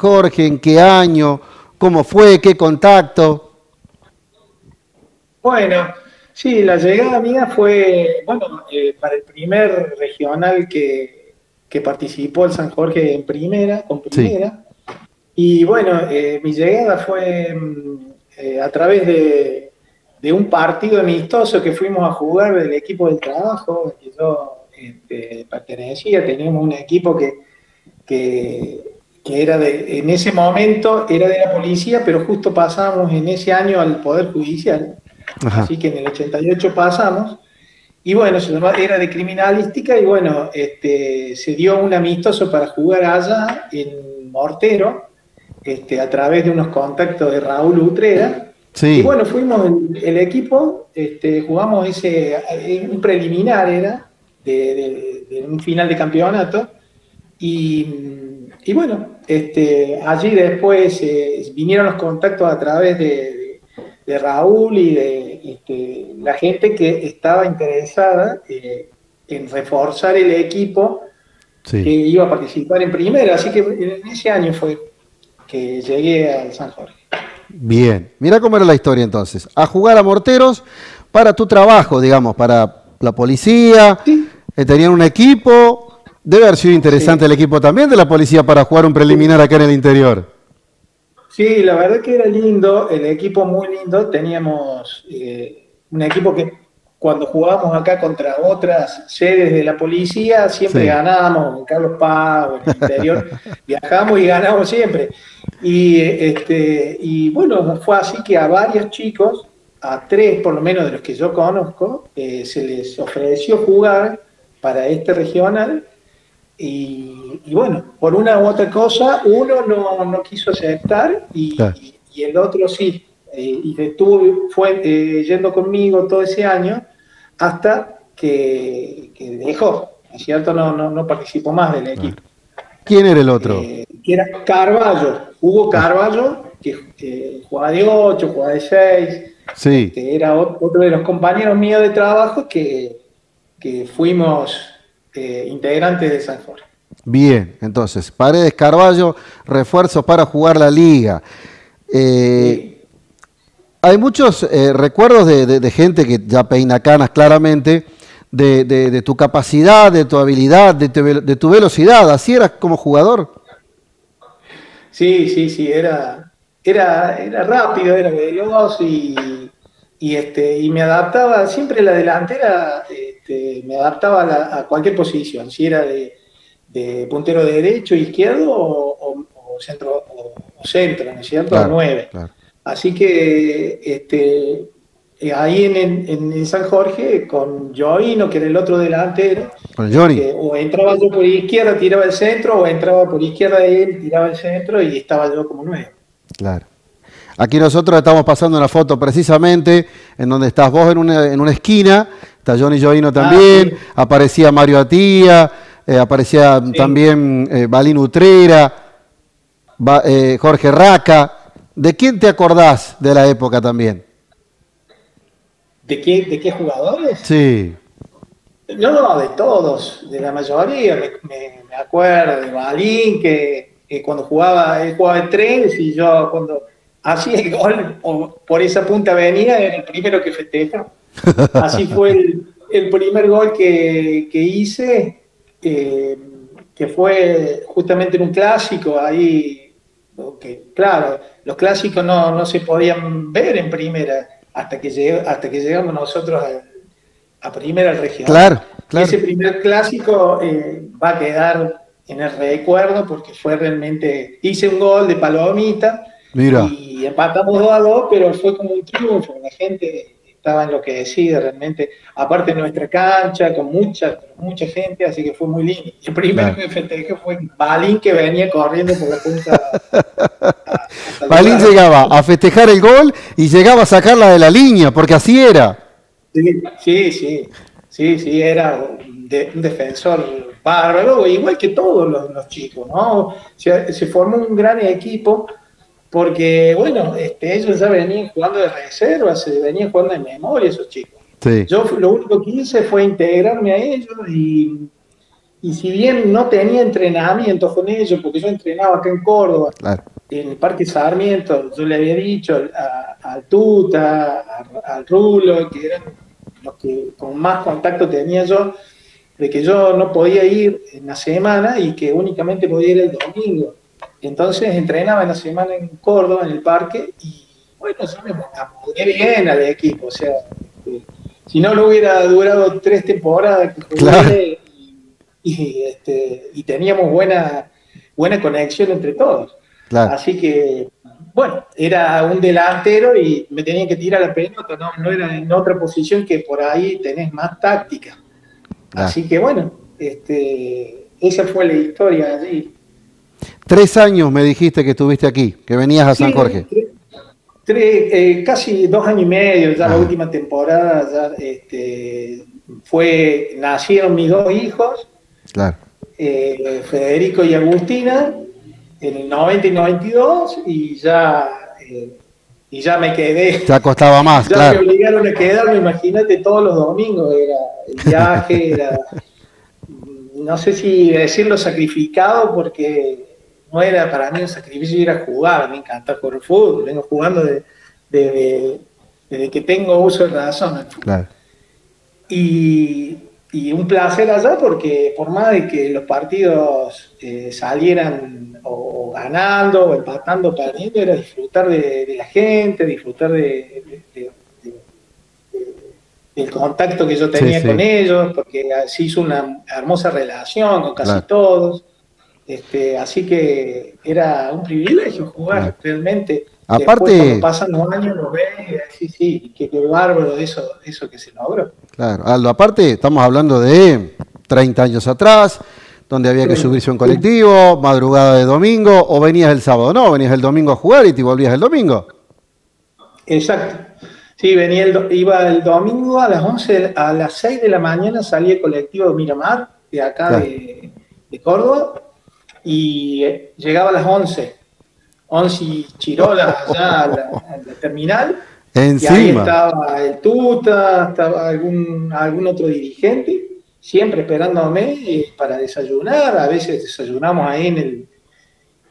Jorge? ¿En qué año? ¿Cómo fue? ¿Qué contacto? Bueno, sí, la llegada mía fue, bueno, eh, para el primer regional que, que, participó el San Jorge en primera, con primera. Y bueno, eh, mi llegada fue mm, eh, a través de, de, un partido amistoso que fuimos a jugar del equipo del trabajo, que yo este, pertenecía, teníamos un equipo que, que, era de, en ese momento era de la policía, pero justo pasamos en ese año al Poder Judicial. Así que en el 88 pasamos. Y bueno, era de criminalística y bueno, este, se dio un amistoso para jugar allá en Mortero, este, a través de unos contactos de Raúl Utrera. Sí. Y bueno, fuimos el, equipo, este, jugamos ese, un preliminar era, de, un final de campeonato. Y, y bueno, este, allí después eh, vinieron los contactos a través de, Raúl y de este, la gente que estaba interesada eh, en reforzar el equipo que iba a participar en primera. Así que en ese año fue que llegué al San Jorge. Bien, mira cómo era la historia entonces. A jugar a morteros para tu trabajo, digamos, para la policía. Eh, tenían un equipo. Debe haber sido interesante el equipo también de la policía para jugar un preliminar acá en el interior. Sí, la verdad que era lindo, el equipo muy lindo. Teníamos eh, un equipo que cuando jugábamos acá contra otras sedes de la policía, siempre ganábamos, en Carlos Paz, en el interior, viajamos y ganamos siempre. Y, este, y bueno, fue así que a varios chicos, a tres por lo menos de los que yo conozco, eh, se les ofreció jugar para este regional. Y, bueno, por una u otra cosa, uno no, no quiso aceptar y, y, el otro sí. Eh, y estuvo, fue eh, yendo conmigo todo ese año hasta que, dejó, ¿es cierto? No, no, no, participó más del equipo. ¿Quién era el otro? Eh, que era Carballo, Hugo Carballo, que jugaba de 8, jugaba de 6. Sí. Que era otro de los compañeros míos de trabajo que, fuimos eh, integrantes de San Jorge. Bien, entonces, Paredes Carballo, refuerzo para jugar la liga. Eh, hay muchos eh, recuerdos de, gente que ya peina canas claramente, de, tu capacidad, de tu habilidad, de tu, velocidad. ¿Así eras como jugador? Sí, sí, sí, era, era, era rápido, era veloz y, y, este, y me adaptaba, siempre la delantera, este, me adaptaba a, cualquier posición, si era de, puntero de derecho, izquierdo o, centro, o, centro, ¿no es cierto? Claro, nueve. Claro. Así que este, eh, ahí en, San Jorge, con Joino, que era el otro delantero, con Johnny. o entraba yo por izquierda, tiraba el centro, o entraba por izquierda él, tiraba el centro, y estaba yo como nueve. Claro. Aquí nosotros estamos pasando una foto precisamente en donde estás vos en una, en una esquina, está Johnny Joino también, ah, aparecía Mario Atía, eh, aparecía también eh, Balín Utrera, Jorge Raca, ¿De quién te acordás de la época también? ¿De qué, de qué jugadores? Sí. No, de todos, de la mayoría. Me, acuerdo de Balín, que, cuando jugaba, él jugaba el tres y yo cuando hacía el gol por esa punta venía, era el primero que festeja. Así fue el, primer gol que, hice, eh, que fue justamente en un clásico ahí que claro, los clásicos no, no, se podían ver en primera hasta que, hasta que llegamos nosotros a, primera región. Claro, claro. Ese primer clásico eh, va a quedar en el recuerdo porque fue realmente, hice un gol de palomita y empatamos 2 a 2, pero fue como un triunfo, la gente estaba en lo que decide realmente, aparte de nuestra cancha, con mucha, mucha gente, así que fue muy lindo. El primero que festejé fue Balín que venía corriendo por la punta. Balín llegaba a festejar el gol y llegaba a sacarla de la línea, porque así era. Sí, sí, sí, sí, era un, defensor bárbaro, igual que todos los, chicos, ¿no? Se, se formó un gran equipo porque bueno, este, ellos ya venían jugando de reserva, se venían jugando de memoria esos chicos. Yo lo único que hice fue integrarme a ellos y, y si bien no tenía entrenamiento con ellos, porque yo entrenaba acá en Córdoba, en el Parque Sarmiento, yo le había dicho al Tuta, al Rulo, que eran los que con más contacto tenía yo, de que yo no podía ir en la semana y que únicamente podía ir el domingo. Entonces entrenaba en la semana en Córdoba, en el parque, y bueno, yo me bien al equipo. O sea, este, si no, no hubiera durado tres temporadas y, este, y teníamos buena, buena conexión entre todos. Así que, bueno, era un delantero y me tenía que tirar la pelota, no, no era en otra posición que por ahí tenés más táctica. Así que, bueno, este, esa fue la historia allí. Tres años me dijiste que estuviste aquí, que venías a San Jorge. Tres, eh, casi dos años y medio, ya la última temporada, ya este, fue, nacieron mis dos hijos, eh, Federico y Agustina, en el 90 y 92, y ya, eh, y ya me quedé. Ya costaba más, ya me obligaron a quedarme, imagínate, todos los domingos, era el viaje, era, no sé si decirlo sacrificado, porque no era para mí un sacrificio ir a jugar, me encanta correr fútbol, vengo jugando desde que tengo uso de razón. Claro. Y, un placer allá porque por más de que los partidos eh, salieran o, ganando o empatando, perdiendo, era disfrutar de, la gente, disfrutar de, del contacto que yo tenía con ellos, porque se hizo una hermosa relación con casi todos. Este, así que era un privilegio jugar realmente. Aparte, cuando pasan los años lo ves y sí, sí, qué, bárbaro eso, eso que se logró. Claro, Aldo, aparte estamos hablando de 30 años atrás, donde había que subirse un colectivo, madrugada de domingo, o venías el sábado, no, venías el domingo a jugar y te volvías el domingo. Exacto. Sí, venía el, iba el domingo a las 11, a las 6 de la mañana salía el colectivo de Miramar, de acá de, de Córdoba, y eh, llegaba a las 11, 11 y Chirola allá a la, terminal. Encima. Y ahí estaba el Tuta, estaba algún, algún otro dirigente, siempre esperándome eh, para desayunar. A veces desayunamos ahí en, el,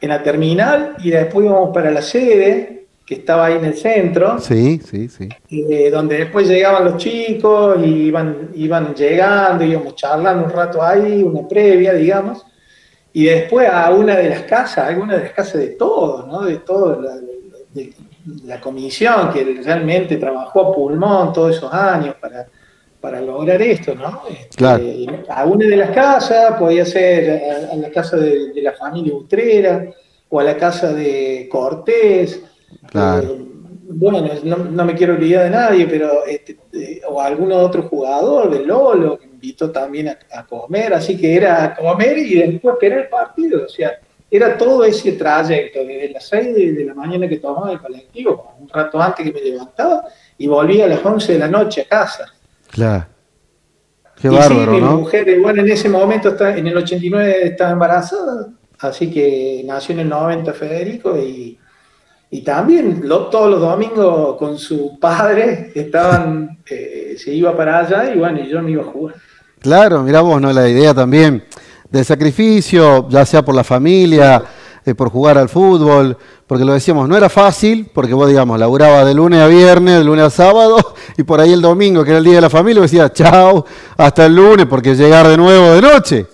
en la terminal y después íbamos para la sede, que estaba ahí en el centro. Sí, sí, sí. Eh, donde después llegaban los chicos y iban, iban llegando, íbamos charlando un rato ahí, una previa, digamos y después a una de las casas, alguna de las casas de todos, ¿no? de toda la, de, la comisión que realmente trabajó a pulmón todos esos años para, para lograr esto, ¿no? Este, a una de las casas, podía ser a, la casa de, la familia Utrera o a la casa de Cortés. Claro. Eh, bueno, no, me quiero olvidar de nadie, pero este, eh, o algún otro jugador, de Lolo, invitó también a, comer, así que era comer y después esperar el partido, o sea, era todo ese trayecto, desde las 6 de, la mañana que tomaba el colectivo, un rato antes que me levantaba, y volvía a las 11 de la noche a casa. Claro. Qué y sí, mi mujer, bueno, en ese momento, está, en el 89 estaba embarazada, así que nació en el 90 Federico y, y también todos los domingos con su padre estaban, eh, se iba para allá y bueno, yo me iba a jugar. Claro, mira vos, ¿no? La idea también del sacrificio, ya sea por la familia, eh, por jugar al fútbol, porque lo decíamos, no era fácil, porque vos, digamos, laburaba de lunes a viernes, de lunes a sábado, y por ahí el domingo, que era el día de la familia, decía, chao, hasta el lunes, porque llegar de nuevo de noche.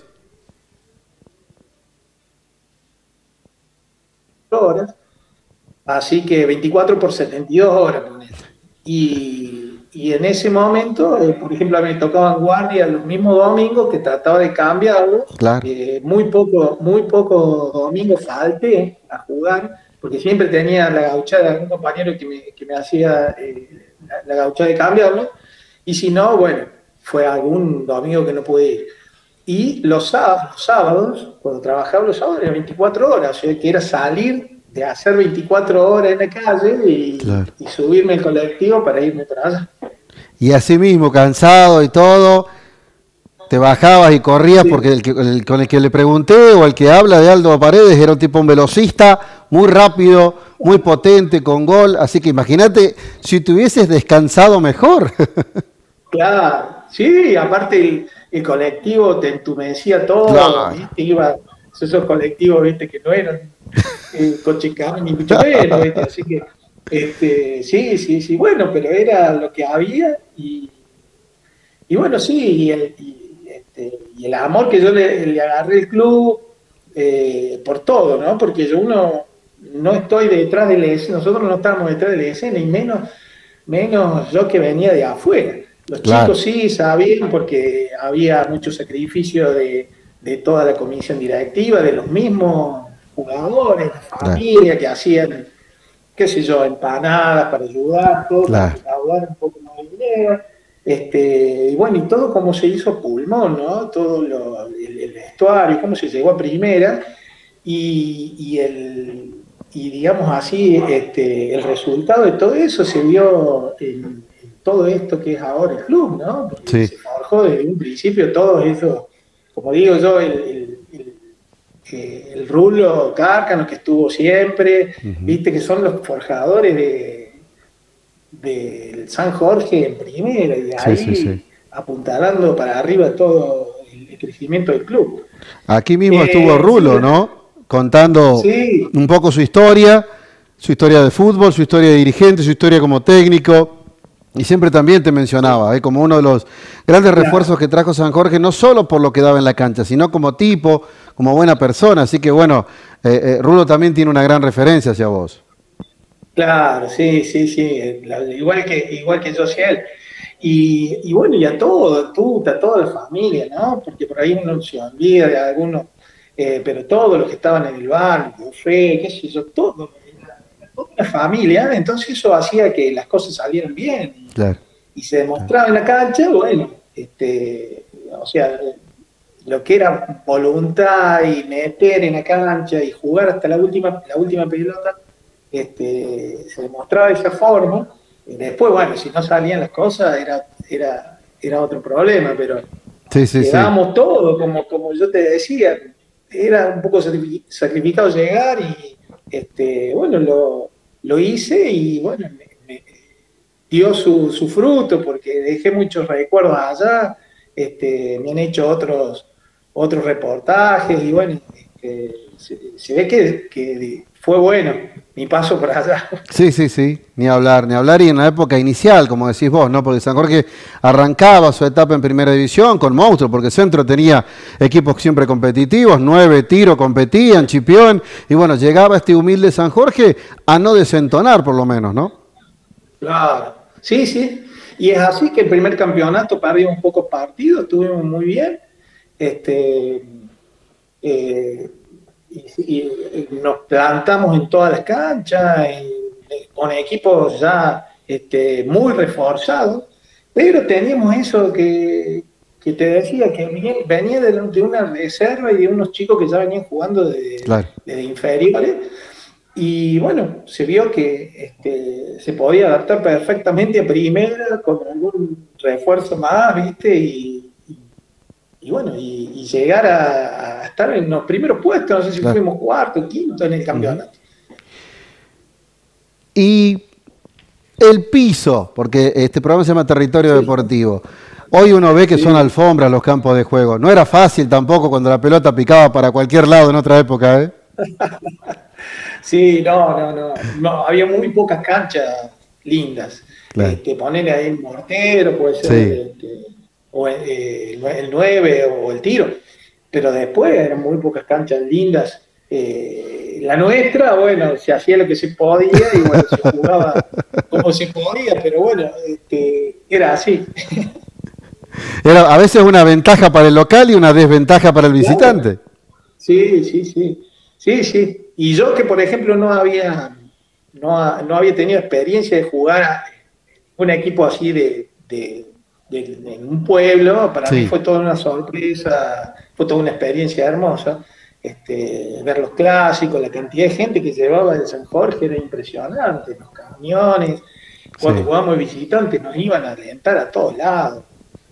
Horas, así que 24 por 72 horas. Y y en ese momento, eh, por ejemplo, me tocaban guardia los mismos domingos que trataba de cambiarlo. Eh, muy poco, muy poco domingos falté a jugar, porque siempre tenía la gauchada de algún compañero que me, que me hacía eh, la, gauchada de cambiarlo. Y si no, bueno, fue algún domingo que no pude ir. Y los sábados, los sábados cuando trabajaba los sábados, era 24 horas, o sea, que era salir de hacer 24 horas en la calle y, y subirme el colectivo para irme para allá y así mismo, cansado y todo, te bajabas y corrías porque el, con el que le pregunté o el que habla de Aldo Paredes era un tipo un velocista, muy rápido, muy potente, con gol. Así que imagínate si te hubieses descansado mejor. Claro, sí, aparte el, colectivo te entumecía todo, ¿viste? Iba, esos colectivos, viste, que no eran eh, ni mucho menos, ¿viste? Así que, este, sí, sí, sí, bueno, pero era lo que había y, y bueno, sí, y el, este, y, el amor que yo le, agarré al club eh, por todo, ¿no? Porque yo uno no estoy detrás de la escena, nosotros no estamos detrás de la escena y menos, menos yo que venía de afuera. Los chicos sí sabían porque había mucho sacrificio de, toda la comisión directiva, de los mismos jugadores, la familia que hacían, qué sé yo, empanadas para ayudar, todo para un poco más de dinero. Este, y bueno, y todo como se hizo pulmón, ¿no? Todo el, vestuario, cómo se llegó a primera, y, el, y digamos así, este, el resultado de todo eso se vio en, todo esto que es ahora el club, ¿no? Porque se forjó desde un principio todo eso, como digo yo, el, el, el rulo Cárcano que estuvo siempre, viste que son los forjadores de del San Jorge en primera y de ahí apuntalando para arriba todo el crecimiento del club. Aquí mismo estuvo eh, Rulo, ¿no? Contando un poco su historia, su historia de fútbol, su historia de dirigente, su historia como técnico. Y siempre también te mencionaba, ¿eh? como uno de los grandes refuerzos que trajo San Jorge, no solo por lo que daba en la cancha, sino como tipo, como buena persona. Así que bueno, eh, Rulo también tiene una gran referencia hacia vos. Claro, sí, sí, sí, igual que, igual que yo hacia él. Y, bueno, y a todo, a, a toda la familia, ¿no? Porque por ahí uno se olvida de algunos, eh, pero todos los que estaban en el banco, fe, qué sé yo, todo, toda la familia, entonces eso hacía que las cosas salieran bien. Y, claro. y se demostraba en la cancha, bueno, este, o sea, lo que era voluntad y meter en la cancha y jugar hasta la última, la última pelota este, se demostraba de esa forma. Y después, bueno, si no salían las cosas era, era, era otro problema, pero sí, quedábamos todo, como, como yo te decía, era un poco sacrificado llegar y este, bueno, lo, lo hice y bueno, me, dio su, su, fruto porque dejé muchos recuerdos allá, este, me han hecho otros, otros reportajes y bueno, se, ve que, que fue bueno mi paso por allá. Sí, sí, sí, ni hablar, ni hablar. Y en la época inicial, como decís vos, ¿no? Porque San Jorge arrancaba su etapa en primera división con monstruos, porque Centro tenía equipos siempre competitivos, nueve tiros competían, Chipión, y bueno, llegaba este humilde San Jorge a no desentonar por lo menos, ¿no? Claro, sí, sí. Y es así que el primer campeonato perdimos pocos partidos, estuvimos muy bien. Este, eh, y, nos plantamos en todas las canchas, con equipos ya este, muy reforzados, pero teníamos eso que, que te decía, que venía de, una reserva y de unos chicos que ya venían jugando desde de inferiores. Y bueno, se vio que este, se podía adaptar perfectamente a primera con algún refuerzo más, ¿viste? Y, y bueno, y, llegar a, estar en los primeros puestos, no sé si fuimos cuarto, quinto en el campeonato. Y el piso, porque este programa se llama Territorio Deportivo. Hoy uno ve que son alfombras los campos de juego. No era fácil tampoco cuando la pelota picaba para cualquier lado en otra época, ¿eh? sí, no, no, no, no. Había muy pocas canchas lindas. Este, ponerle ahí un mortero, puede ser. Este, o eh, el 9 o el tiro, pero después eran muy pocas canchas lindas. Eh, la nuestra, bueno, se hacía lo que se podía y bueno, se jugaba como se podía, pero bueno, este, era así. Era a veces una ventaja para el local y una desventaja para el visitante. Sí, sí, sí. Sí, sí. Y yo que, por ejemplo, no había, no, no había tenido experiencia de jugar a un equipo así de, en un pueblo, para mí fue toda una sorpresa, fue toda una experiencia hermosa. Este, ver los clásicos, la cantidad de gente que llevaba de San Jorge era impresionante, los camiones, cuando jugábamos visitantes nos iban a alentar a todos lados.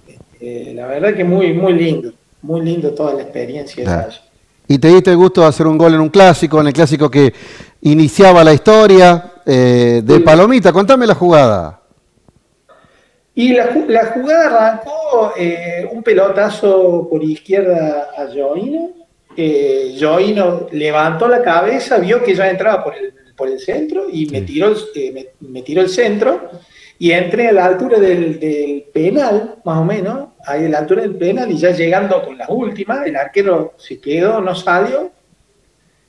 Este, la verdad que muy, muy lindo, muy lindo toda la experiencia. ¿Y te diste el gusto de hacer un gol en un clásico, en el clásico que iniciaba la historia eh, de Palomita? Contame la jugada. Y la, jugada arrancó eh, un pelotazo por izquierda a Joino. Eh, Joino levantó la cabeza, vio que ya entraba por el, por el centro y me, tiró, eh, me, tiró el centro. Y entré a la altura del, del, penal, más o menos, ahí a la altura del penal, y ya llegando con la última, el arquero se quedó, no salió.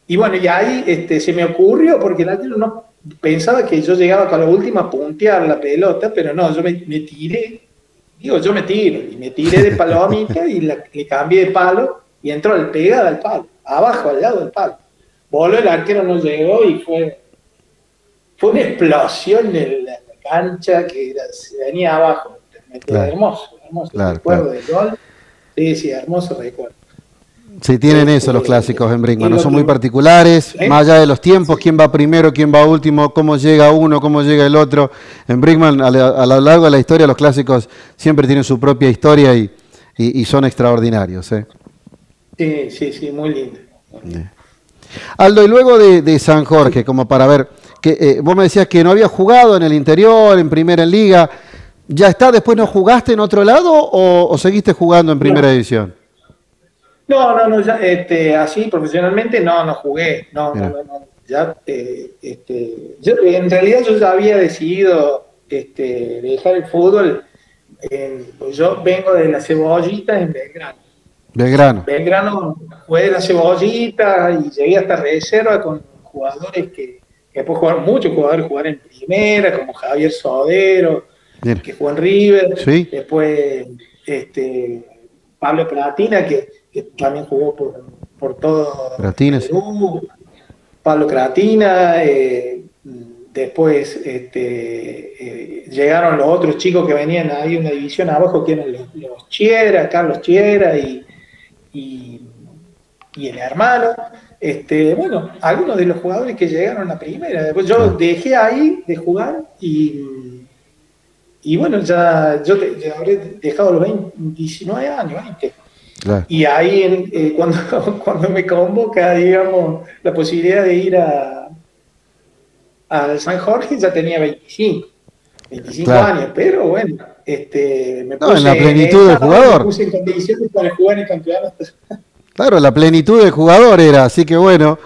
Y bueno, y ahí este, se me ocurrió, porque el arquero no, pensaba que yo llegaba con la última a puntear la pelota, pero no, yo me, tiré, digo, yo me tiro, y me tiré de palomita y le cambié de palo y entró al pegada al palo, abajo, al lado del palo. Voló el arquero, no llegó y fue, fue una explosión en la, cancha que se venía abajo. Hermoso, hermoso recuerdo del gol. Sí, sí, hermoso recuerdo. Sí, tienen eso los clásicos en Brinkman, no son muy particulares, más allá de los tiempos, quién va primero, quién va último, cómo llega uno, cómo llega el otro. En Brinkman, a, lo largo de la historia, los clásicos siempre tienen su propia historia y, son extraordinarios. ¿eh? Sí, sí, sí, muy lindo. Aldo, y luego de, San Jorge, como para ver, que eh, vos me decías que no había jugado en el interior, en primera en liga, ¿ya está, después no jugaste en otro lado o, seguiste jugando en primera división? No, no, no, ya, este, así profesionalmente no, no jugué, no, no, no, ya, eh, este, yo, en realidad yo ya había decidido este, dejar el fútbol, pues yo vengo de la cebollita en Belgrano. Belgrano. Belgrano jugué de la cebollita y llegué hasta reserva con jugadores que, que después jugaron muchos jugadores jugar en primera, como Javier Sodero, que jugó en River, ¿Sí? después este, Pablo Platina, que que también jugó por, por todo Perú, Pablo Cratina, eh, después este, eh, llegaron los otros chicos que venían ahí una división abajo, que eran los, Chiera, Carlos Chiera y, y, el hermano. Este, bueno, algunos de los jugadores que llegaron a la primera. Después yo dejé ahí de jugar y, y bueno, ya yo habré dejado los 19 años, 20. Y ahí, eh, cuando, cuando me convoca, digamos, la posibilidad de ir a al San Jorge, ya tenía 25, 25 años, pero bueno, este, me puse en la plenitud del jugador. Me puse en condiciones para jugar en campeonato. Claro, la plenitud del jugador era, así que bueno,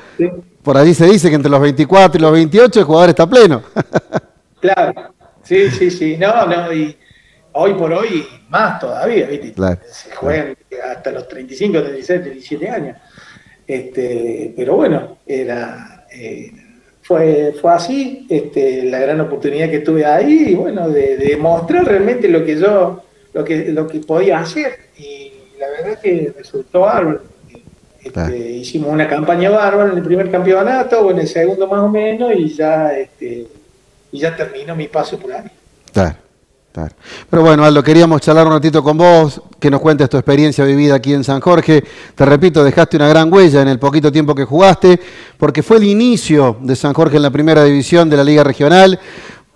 por ahí se dice que entre los 24 y los 28 el jugador está pleno. claro, sí, sí, sí, no, no, y hoy por hoy más todavía, ¿viste? se juegan hasta los 35, 36, 37 años. Este, pero bueno, era, eh, fue, fue así, este, la gran oportunidad que tuve ahí, y bueno, de, demostrar realmente lo que yo, lo que, lo que podía hacer. Y la verdad que resultó bárbaro. Este, hicimos una campaña bárbara en el primer campeonato, o en el segundo más o menos, y ya, este, y ya terminó mi paso por ahí. Claro. Pero bueno, Aldo, queríamos charlar un ratito con vos, que nos cuentes tu experiencia vivida aquí en San Jorge. Te repito, dejaste una gran huella en el poquito tiempo que jugaste, porque fue el inicio de San Jorge en la primera división de la Liga Regional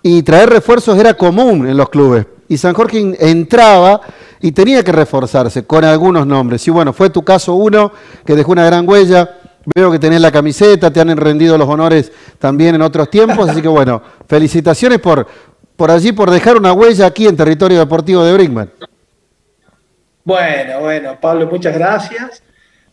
y traer refuerzos era común en los clubes. Y San Jorge entraba y tenía que reforzarse con algunos nombres. Y bueno, fue tu caso uno, que dejó una gran huella. Veo que tenés la camiseta, te han rendido los honores también en otros tiempos, así que bueno, felicitaciones por, por allí por dejar una huella aquí en territorio deportivo de Brinkman. Bueno, bueno, Pablo, muchas gracias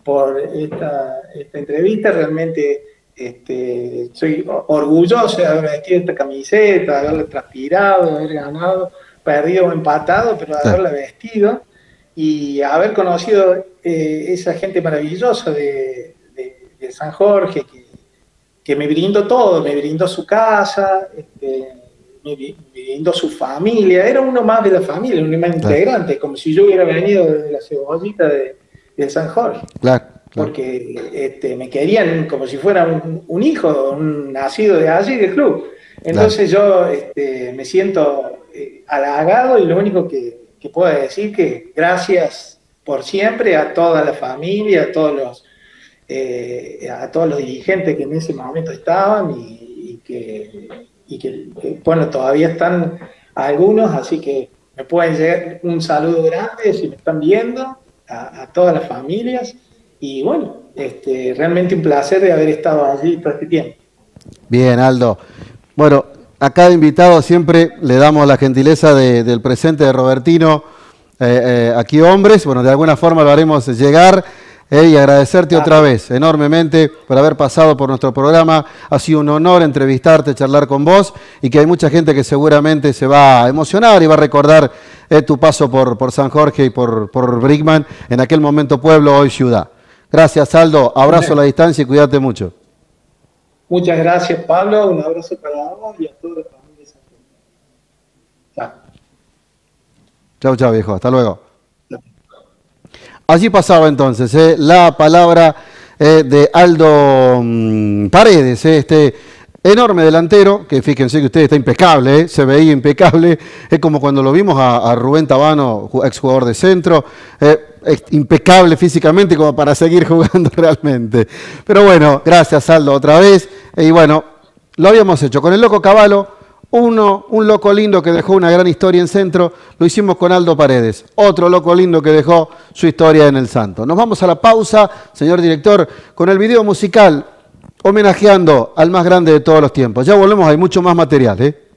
por esta, entrevista. Realmente este, soy orgulloso de haber vestido esta camiseta, de haberla transpirado, de haber ganado, perdido o empatado, pero de haberla vestido y haber conocido eh, esa gente maravillosa de, San Jorge que, que, me brindó todo, me brindó su casa. Este, viviendo su familia, era uno más de la familia, un más integrante, como si yo hubiera venido de la cebollita de, San Jorge. Claro, Porque este, me querían como si fuera un, hijo, un nacido de allí del club. Entonces yo este, me siento eh, halagado y lo único que, puedo decir que gracias por siempre a toda la familia, a todos los, eh, a todos los dirigentes que en ese momento estaban y que y que, bueno, todavía están algunos, así que me pueden llegar un saludo grande si me están viendo, a, todas las familias, y bueno, este, realmente un placer de haber estado allí todo este tiempo. Bien, Aldo. Bueno, a cada invitado siempre le damos la gentileza del presente de Robertino, eh, eh, aquí hombres, bueno, de alguna forma lo haremos llegar. Eh, y agradecerte otra vez enormemente por haber pasado por nuestro programa. Ha sido un honor entrevistarte, charlar con vos y que hay mucha gente que seguramente se va a emocionar y va a recordar tu paso por, por, San Jorge y por, por Brickman, en aquel momento pueblo, hoy ciudad. Gracias, Aldo. Abrazo a la distancia y cuídate mucho. Muchas gracias, Pablo. Un abrazo para vos y a toda la familia. Chao. Chao, chao, viejo. Hasta luego. Allí pasaba entonces eh, la palabra eh, de Aldo mm, Paredes, eh, este enorme delantero, que fíjense que usted está impecable, se veía impecable, es como cuando lo vimos a, Rubén Tabano, exjugador de centro, impecable físicamente como para seguir jugando realmente. Pero bueno, gracias Aldo otra vez. Y bueno, lo habíamos hecho con el Loco Caballo, uno, un loco lindo que dejó una gran historia en centro, lo hicimos con Aldo Paredes, otro loco lindo que dejó su historia en el Santo. Nos vamos a la pausa, señor director, con el video musical homenajeando al más grande de todos los tiempos. Ya volvemos, hay mucho más material. ¿eh?